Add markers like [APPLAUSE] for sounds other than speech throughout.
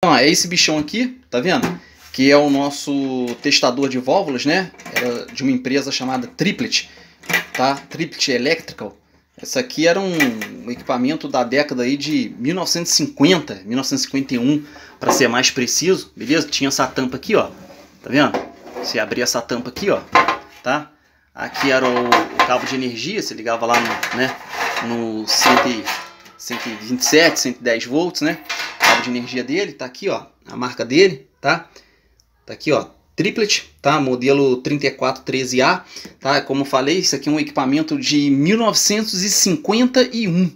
Então, é esse bichão aqui, tá vendo? Que é o nosso testador de válvulas, né? Era de uma empresa chamada Triplet, tá? Triplet Electrical. Essa aqui era um equipamento da década aí de 1950, 1951, para ser mais preciso, beleza? Tinha essa tampa aqui, ó. Tá vendo? Você abria essa tampa aqui, ó, tá? Aqui era o, cabo de energia, você ligava lá no, né, no 100, 127, 110 volts, né? De energia dele, tá aqui, ó, a marca dele, tá? Tá aqui, ó, triplet, tá? Modelo 3413A, tá? Como falei, isso aqui é um equipamento de 1951,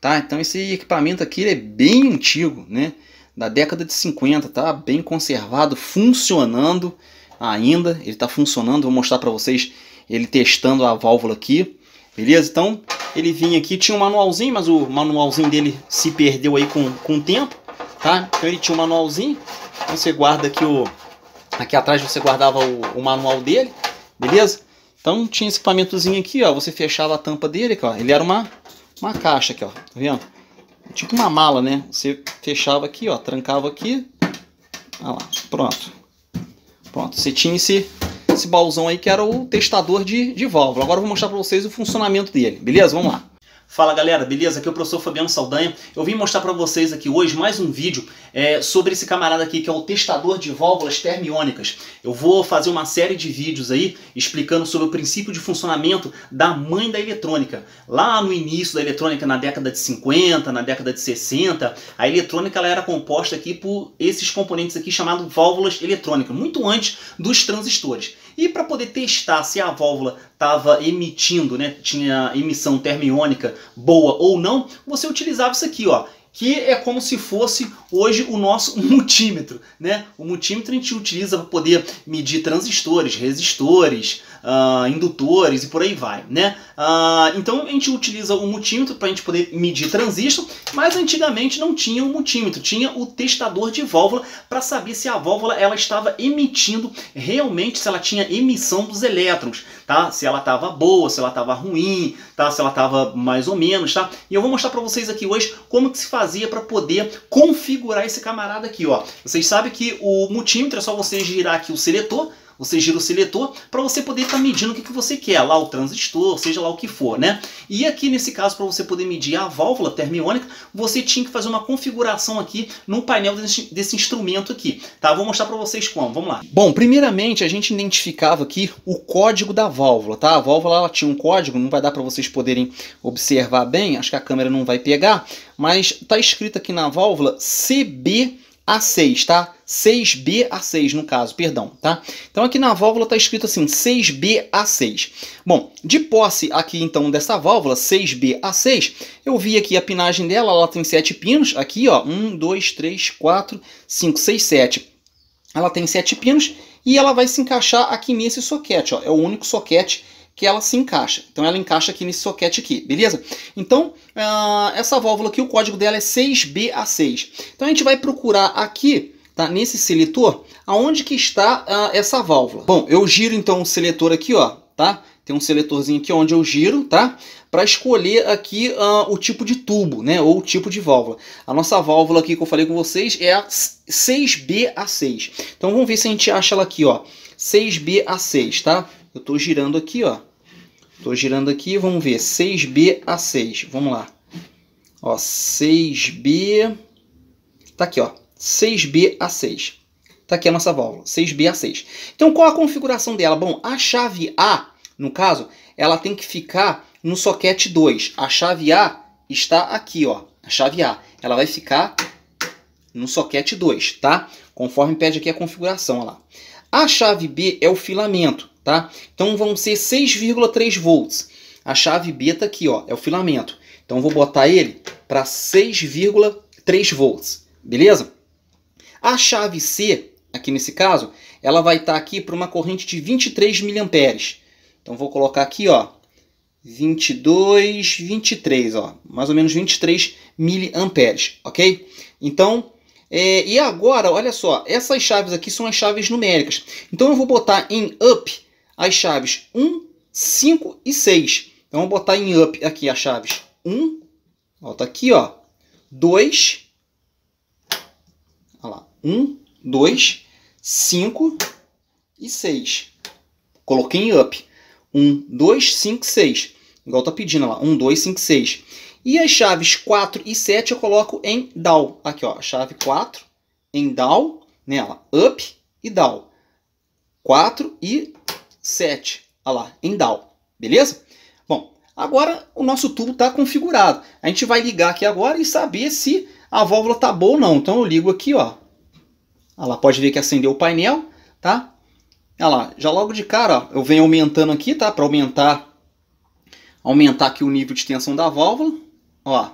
tá? Então esse equipamento aqui é bem antigo, né? Da década de 50, tá? Bem conservado, funcionando ainda. Ele tá funcionando, vou mostrar para vocês ele testando a válvula aqui, beleza? Então ele vinha aqui, tinha um manualzinho, mas o manualzinho dele se perdeu aí com, com o tempo, tá? Então ele tinha um manualzinho, então você guarda aqui o Aqui atrás você guardava o, o manual dele, beleza? Então tinha esse equipamentozinho aqui, ó. Você fechava a tampa dele, ó. Ele era uma, uma caixa aqui, ó. Tá vendo? Tipo uma mala, né? Você fechava aqui, ó. Trancava aqui. Olha lá. Pronto. Pronto. Você tinha esse, esse baúzão aí que era o testador de, de válvula. Agora eu vou mostrar para vocês o funcionamento dele. Beleza? Vamos lá. Fala galera, beleza? Aqui é o professor Fabiano Saldanha. Eu vim mostrar para vocês aqui hoje mais um vídeo é, sobre esse camarada aqui que é o testador de válvulas termiônicas. Eu vou fazer uma série de vídeos aí explicando sobre o princípio de funcionamento da mãe da eletrônica. Lá no início da eletrônica, na década de 50, na década de 60, a eletrônica ela era composta aqui por esses componentes aqui chamados válvulas eletrônicas, muito antes dos transistores. E para poder testar se a válvula estava emitindo, né, tinha emissão termiônica boa ou não, você utilizava isso aqui, ó, que é como se fosse hoje o nosso [LAUGHS] multímetro. Né? O multímetro a gente utiliza para poder medir transistores, resistores, uh, indutores e por aí vai. Né? Uh, então a gente utiliza o multímetro para a gente poder medir transistor, mas antigamente não tinha o multímetro, tinha o testador de válvula para saber se a válvula ela estava emitindo realmente, se ela tinha emissão dos elétrons, tá? se ela estava boa, se ela estava ruim, tá? se ela estava mais ou menos. Tá? E eu vou mostrar para vocês aqui hoje como que se faz fazia para poder configurar esse camarada aqui, ó. Vocês sabem que o multímetro é só você girar aqui o seletor, você gira o seletor para você poder estar tá medindo o que, que você quer, lá o transistor, seja lá o que for, né? E aqui nesse caso, para você poder medir a válvula termiônica, você tinha que fazer uma configuração aqui no painel desse, desse instrumento aqui, tá? Vou mostrar para vocês como, vamos lá. Bom, primeiramente a gente identificava aqui o código da válvula, tá? A válvula ela tinha um código, não vai dar para vocês poderem observar bem, acho que a câmera não vai pegar, mas está escrito aqui na válvula CB a6, tá? 6B-A6 no caso, perdão, tá? Então aqui na válvula está escrito assim, 6B-A6. Bom, de posse aqui então dessa válvula, 6B-A6, eu vi aqui a pinagem dela, ela tem 7 pinos, aqui ó, 1, 2, 3, 4, 5, 6, 7. Ela tem 7 pinos e ela vai se encaixar aqui nesse soquete, ó, é o único soquete que ela se encaixa. Então ela encaixa aqui nesse soquete aqui, beleza? Então uh, essa válvula aqui, o código dela é 6BA6. Então a gente vai procurar aqui, tá, nesse seletor, aonde que está uh, essa válvula. Bom, eu giro então o seletor aqui, ó, tá? Tem um seletorzinho aqui onde eu giro, tá? Para escolher aqui uh, o tipo de tubo, né? Ou o tipo de válvula. A nossa válvula aqui que eu falei com vocês é a 6BA6. Então vamos ver se a gente acha ela aqui, ó. 6BA6, tá? Eu estou girando aqui, ó. Estou girando aqui, vamos ver, 6B a 6. Vamos lá. Ó, 6B. Tá aqui, ó. 6B a 6. Tá aqui a nossa válvula, 6B a 6. Então, qual a configuração dela? Bom, a chave A, no caso, ela tem que ficar no soquete 2. A chave A está aqui, ó. A chave A. Ela vai ficar no soquete 2, tá? Conforme pede aqui a configuração, ó lá. A chave B é o filamento tá? Então vão ser 6,3 volts. A chave B tá aqui, ó, é o filamento. Então vou botar ele para 6,3 volts, beleza? A chave C, aqui nesse caso, ela vai estar tá aqui para uma corrente de 23 miliamperes. Então vou colocar aqui, ó, 22, 23, ó, mais ou menos 23 miliamperes, ok? Então, é, e agora, olha só, essas chaves aqui são as chaves numéricas. Então eu vou botar em up as chaves 1, 5 e 6. Então, vamos botar em up aqui as chaves 1, ó, tá aqui, ó, 2, olha lá, 1, 2, 5 e 6. Coloquei em up. 1, 2, 5, 6. Igual tá pedindo lá. 1, 2, 5, 6. E as chaves 4 e 7 eu coloco em down. Aqui, ó. Chave 4 em down nela. Up e down. 4 e 7. Olha lá, em down. Beleza? Bom, agora o nosso tubo está configurado. A gente vai ligar aqui agora e saber se a válvula tá boa ou não. Então eu ligo aqui, ó. Olha lá, pode ver que acendeu o painel, tá? Olha lá, já logo de cara, ó, eu venho aumentando aqui, tá? Para aumentar aumentar aqui o nível de tensão da válvula, ó.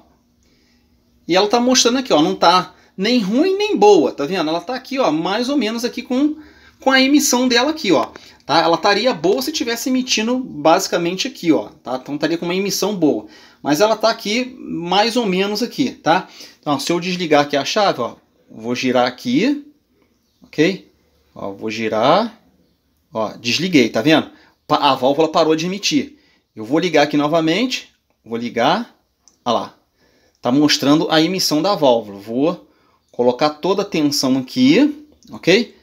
E ela tá mostrando aqui, ó, não tá nem ruim nem boa, tá vendo? Ela tá aqui, ó, mais ou menos aqui com, com a emissão dela aqui, ó. Tá? Ela estaria boa se estivesse emitindo basicamente aqui, ó. Tá? Então estaria com uma emissão boa. Mas ela está aqui mais ou menos aqui, tá? Então, se eu desligar aqui a chave, ó, vou girar aqui, ok? Ó, vou girar, ó, desliguei, tá vendo? A válvula parou de emitir. Eu vou ligar aqui novamente, vou ligar, olha lá, tá mostrando a emissão da válvula. Vou colocar toda a tensão aqui, ok?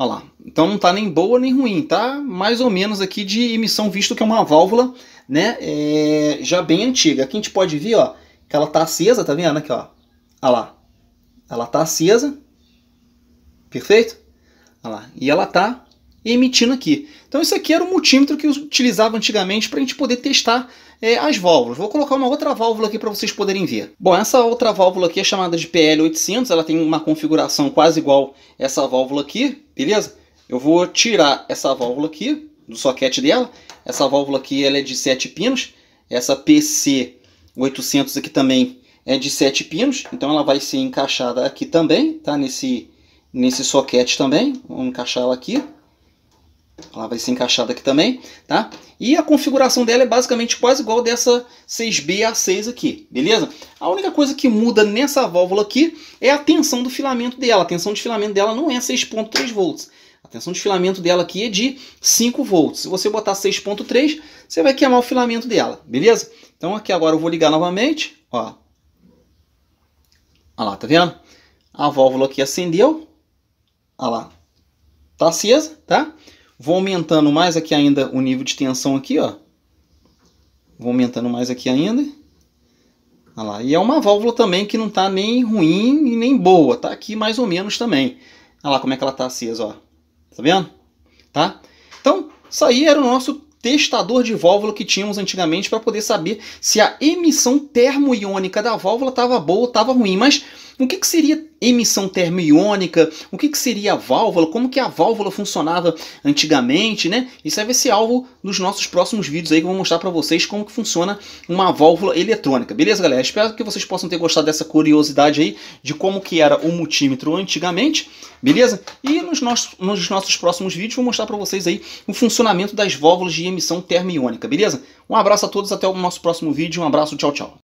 Olha lá. Então não está nem boa nem ruim, tá mais ou menos aqui de emissão, visto que é uma válvula né, é, já bem antiga. Aqui a gente pode ver ó, que ela está acesa, tá vendo aqui? Ó. Olha lá. Ela está acesa. Perfeito? Olha lá. E ela está emitindo aqui. Então isso aqui era o multímetro que eu utilizava antigamente para a gente poder testar é, as válvulas. Vou colocar uma outra válvula aqui para vocês poderem ver. Bom, essa outra válvula aqui é chamada de PL800, ela tem uma configuração quase igual essa válvula aqui, beleza? Eu vou tirar essa válvula aqui do soquete dela. Essa válvula aqui ela é de 7 pinos. Essa PC800 aqui também é de 7 pinos, então ela vai ser encaixada aqui também, tá? Nesse, nesse soquete também. Vamos encaixar ela aqui. Ela vai ser encaixada aqui também, tá? E a configuração dela é basicamente quase igual dessa 6B-A6 aqui, beleza? A única coisa que muda nessa válvula aqui é a tensão do filamento dela. A tensão de filamento dela não é 6.3 volts. A tensão de filamento dela aqui é de 5 volts. Se você botar 6.3, você vai queimar o filamento dela, beleza? Então aqui agora eu vou ligar novamente, ó. Olha lá, tá vendo? A válvula aqui acendeu. Olha lá. Tá acesa, tá? Vou aumentando mais aqui ainda o nível de tensão aqui, ó. Vou aumentando mais aqui ainda. Olha lá. E é uma válvula também que não está nem ruim e nem boa. Tá aqui mais ou menos também. Olha lá como é que ela está acesa, ó. Tá vendo? Tá? Então, isso aí era o nosso testador de válvula que tínhamos antigamente para poder saber se a emissão termoiônica da válvula estava boa ou estava ruim. Mas o que, que seria emissão termoiônica? O que, que seria a válvula? Como que a válvula funcionava antigamente, né? Isso vai ser alvo dos nossos próximos vídeos aí que eu vou mostrar para vocês como que funciona uma válvula eletrônica. Beleza, galera? Espero que vocês possam ter gostado dessa curiosidade aí de como que era o multímetro antigamente, beleza? E nos nossos, nos nossos próximos vídeos vou mostrar para vocês aí o funcionamento das válvulas de emissão termoiônica, beleza? Um abraço a todos, até o nosso próximo vídeo, um abraço, tchau, tchau.